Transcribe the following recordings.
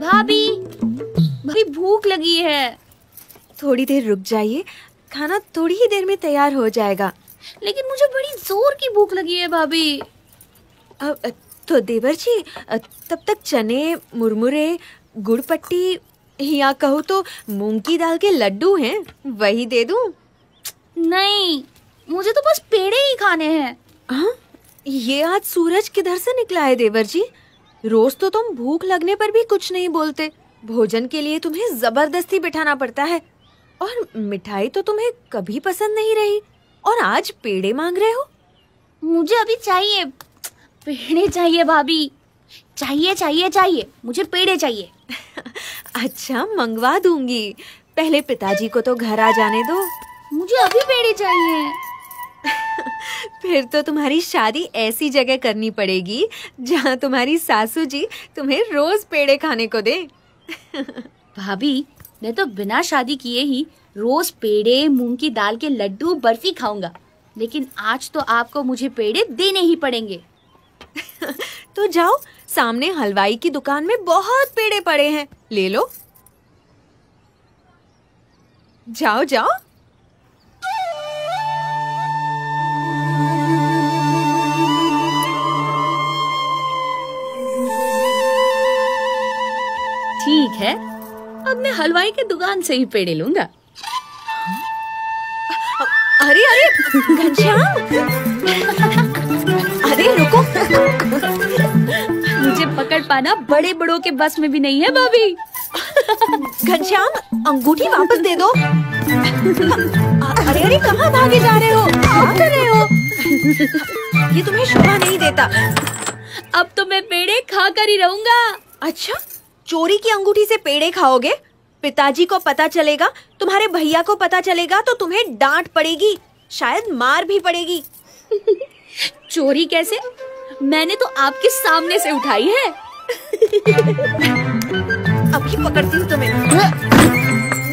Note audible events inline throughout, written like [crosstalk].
भाभी। भाभी भूख लगी है। थोड़ी देर रुक जाइए। खाना थोड़ी ही देर में तैयार हो जाएगा। लेकिन मुझे बड़ी ज़ोर की भूख लगी है भाभी। अब तो देवर जी तब तक चने मुरमुरे गुड़ पट्टी या कहूँ तो मूंग की दाल के लड्डू हैं वही दे दूँ? नहीं मुझे तो बस पेड़े ही खाने हैं। हाँ ये आज सूरज किधर से निकला है देवर जी? रोज तो तुम भूख लगने पर भी कुछ नहीं बोलते। भोजन के लिए तुम्हें ज़बरदस्ती बिठाना पड़ता है। और मिठाई तो तुम्हें कभी पसंद नहीं रही। और आज पेड़े मांग रहे हो? मुझे अभी चाहिए। पेड़े चाहिए भाभी। चाहिए चाहिए चाहिए। मुझे पेड़े चाहिए। [laughs] अच्छा मंगवा दूँगी। पहले पिताजी को तो घर आ जाने दो। मुझे अभी पेड़े चाहिए। फिर तो तुम्हारी शादी ऐसी जगह करनी पड़ेगी जहाँ तुम्हारी सासू जी तुम्हें रोज पेड़े खाने को दे। भाभी मैं तो बिना शादी किए ही रोज पेड़े मूंग की दाल के लड्डू बर्फ़ी खाऊँगा। लेकिन आज तो आपको मुझे पेड़े देने ही पड़ेंगे। तो जाओ सामने हलवाई की दुकान में बहुत पेड़े पड़े हैं। ले लो। जाओ जाओ। हलवाई की दुकान से ही पेड़े लूँगा। अरे अरे घनश्याम अरे, रुको। मुझे पकड़ पाना बड़े बड़ों के बस में भी नहीं है, भाभी। घनश्याम अंगूठी वापस दे दो। अरे अरे, कहाँ भागे जा रहे हो? क्या कर रहे हो? ये तुम्हें शोभा नहीं देता। अब तो मैं पेड़े खा कर ही रहूँगा। अच्छा चोरी की अंगूठी से पेड़े खाओगे? पिताजी को पता चलेगा तुम्हारे भैया को पता चलेगा तो तुम्हें डांट पड़ेगी शायद मार भी पड़ेगी। [laughs] चोरी कैसे? मैंने तो आपके सामने से उठाई है। अभी पकड़ती हूँ तुम्हें।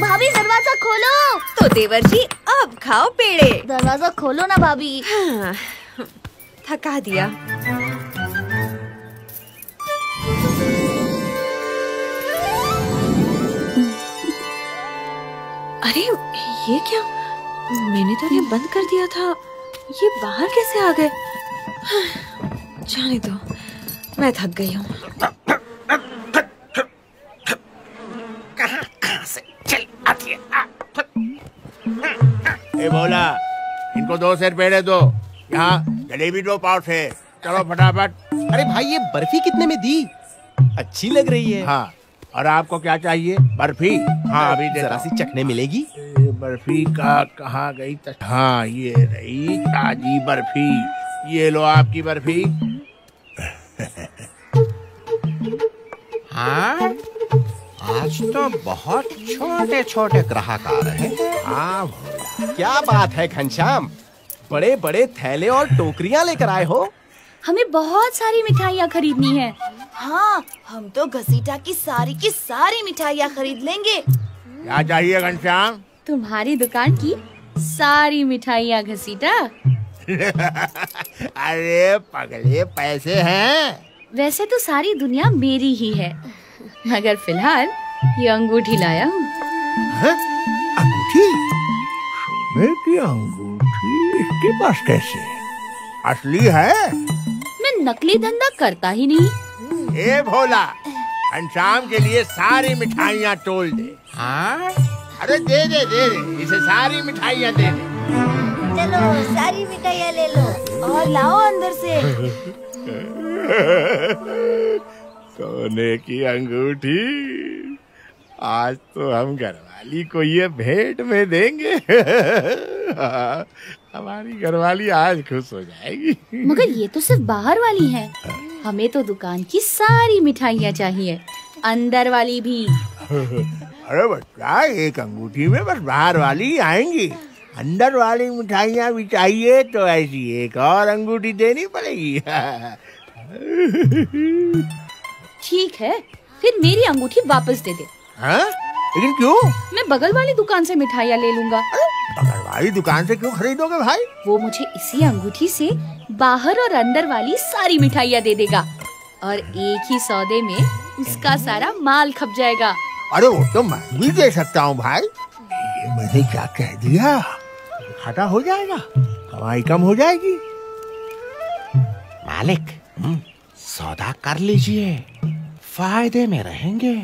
भाभी दरवाज़ा खोलो। तो देवर जी अब खाओ पेड़े। दरवाज़ा खोलो ना भाभी। हाँ, थका दिया। अरे ये क्या? मैंने तो इन्हें बंद कर दिया था। ये बाहर कैसे आ गए? जाने दो। मैं थक गई हूँ। बोला इनको दो सेर पेड़े दो। यहाँ जलेबी दो पाव से चलो फटाफट। अरे भाई ये बर्फ़ी कितने में दी? अच्छी लग रही है। हाँ। और आपको क्या चाहिए? बर्फ़ी। हाँ अभी जरा सी चखने मिलेगी। बर्फ़ी का कहा गई हाँ ये रही ताजी बर्फ़ी। ये लो आपकी बर्फ़ी। [laughs] हाँ आज तो बहुत छोटे छोटे ग्राहक आ रहे हैं। हाँ क्या बात है घनश्याम। बड़े बड़े थैले और टोकरियाँ लेकर आए हो। हमें बहुत सारी मिठाइयाँ खरीदनी है। हाँ हम तो घसीटा की सारी की सारी मिठाइयाँ खरीद लेंगे। क्या चाहिए घनश्याम? तुम्हारी दुकान की सारी मिठाइयाँ घसीटा। [laughs] अरे पगले पैसे हैं। वैसे तो सारी दुनिया मेरी ही है। मगर फ़िलहाल ये अंगूठी लाया हूँ। अंगूठी? सोने की अंगूठी? इसके पास कैसे? असली है? नकली धंधा करता ही नहीं। ए भोला घनश्याम के लिए सारी मिठाइयाँ तोल दे। हाँ? अरे दे दे दे दे इसे सारी मिठाइयाँ दे दे। चलो सारी मिठाइयाँ ले लो और लाओ अंदर से। सोने की अंगूठी आज तो हम घरवाली को ये भेंट में देंगे। हमारी घरवाली आज खुश हो जाएगी। मगर ये तो सिर्फ़ बाहर वाली है। हमें तो दुकान की सारी मिठाइयाँ चाहिए। अंदर वाली भी। अरे बच्चा एक अंगूठी में बस बाहर वाली ही आएँगी। अंदर वाली मिठाइयाँ भी चाहिए तो ऐसी एक और अंगूठी देनी पड़ेगी। ठीक है फिर मेरी अंगूठी वापस दे दे। हाँ? लेकिन क्यों? मैं बगल वाली दुकान से मिठाइयाँ ले लूँगा। बगल वाली दुकान से क्यों खरीदोगे भाई? वो मुझे इसी अंगूठी से बाहर और अंदर वाली सारी मिठाइयाँ दे देगा। और एक ही सौदे में उसका सारा माल खप जाएगा। अरे वो तो मैं भी दे सकता हूँ भाई। ये मैंने क्या कह दिया? घाटा हो जाएगा कमाई कम हो जाएगी। मालिक हम्म, सौदा कर लीजिए। फ़ायदे में रहेंगे।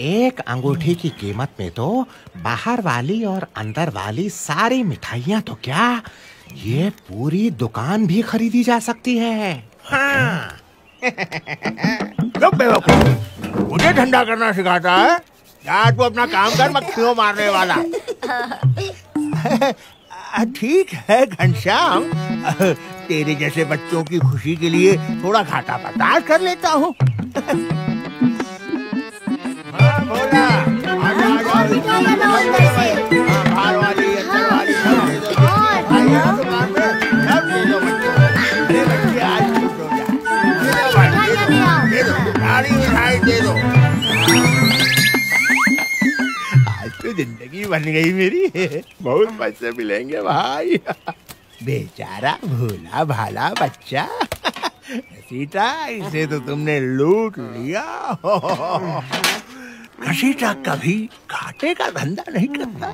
एक अंगूठी की कीमत में तो बाहर वाली और अंदर वाली सारी मिठाइयाँ तो क्या? ये पूरी दुकान भी खरीदी जा सकती है। हाँ। बेवकूफ़ मुझे ठंडा करना सिखाता है। या तू अपना काम कर मक्खियों मारने वाला? [laughs] ठीक है घनश्याम। तेरे जैसे बच्चों की खुशी के लिए थोड़ा घाटा बर्दाश्त कर लेता हूँ। [laughs] ज़िंदगी बन गई मेरी। बहुत पैसे मिलेंगे भाई। बेचारा भोला भाला बच्चा। घसीटा इसे तो तुमने लूट लिया। घसीटा कभी घाटे का धंधा नहीं करता।